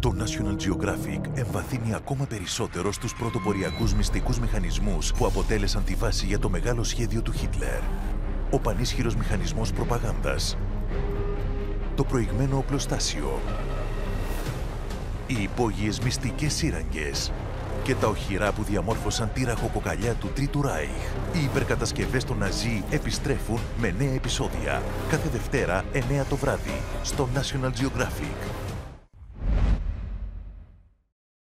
Το National Geographic εμβαθύνει ακόμα περισσότερο στους πρωτοποριακούς μυστικούς μηχανισμούς που αποτέλεσαν τη βάση για το μεγάλο σχέδιο του Χίτλερ. Ο πανίσχυρος μηχανισμός προπαγάνδας. Το προηγμένο οπλοστάσιο. Οι υπόγειες μυστικές σύραγγες και τα οχυρά που διαμόρφωσαν τη ραχοκοκαλιά του Τρίτου Ράιχ. Οι υπερκατασκευές των Ναζί επιστρέφουν με νέα επεισόδια. Κάθε Δευτέρα, 9 το βράδυ, στο National Geographic.